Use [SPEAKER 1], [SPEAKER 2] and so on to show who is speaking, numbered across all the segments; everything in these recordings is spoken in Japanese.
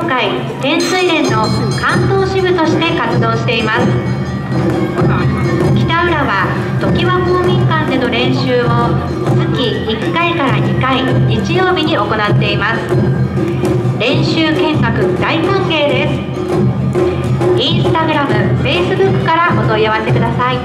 [SPEAKER 1] 協会天水連の関東支部として活動しています。北浦は常盤公民館での練習を月1回から2回日曜日に行っています。練習見学大歓迎です。インスタグラム、フェイスブックからお問い合わせください。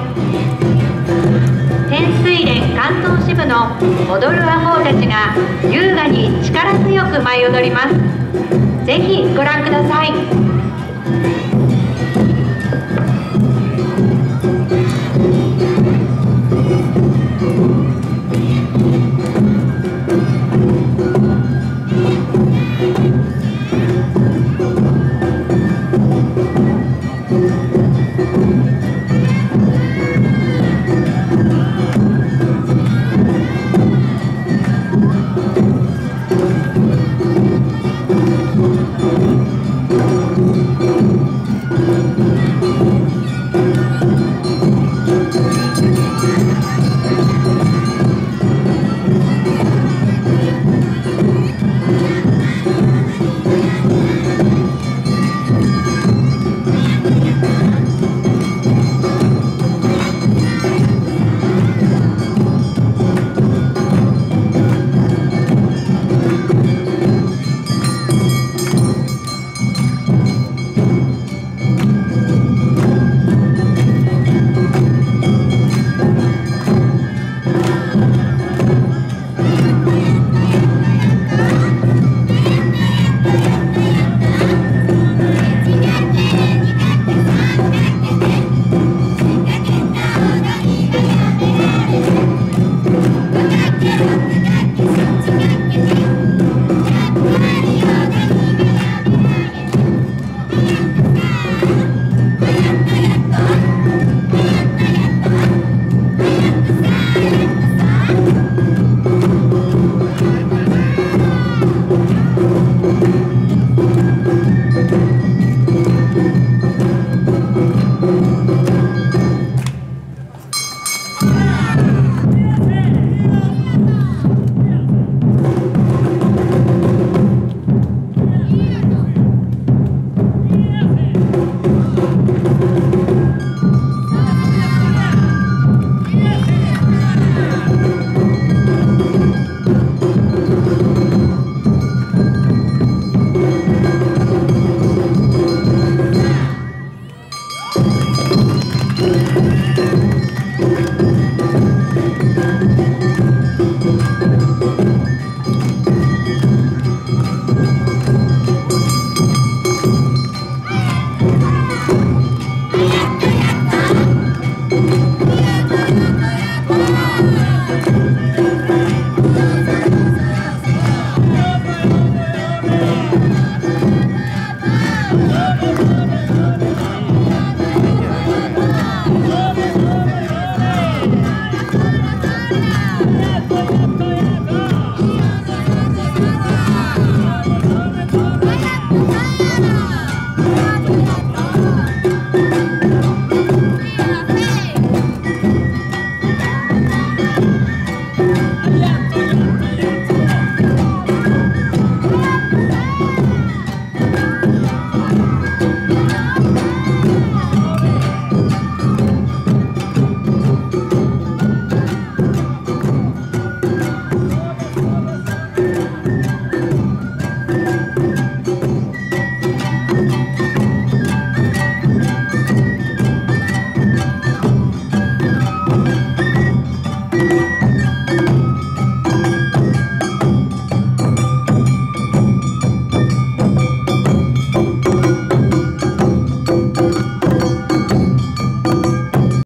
[SPEAKER 1] 天水連関東支部の踊るアホたちが優雅に力強く舞い踊ります。ぜひご覧ください。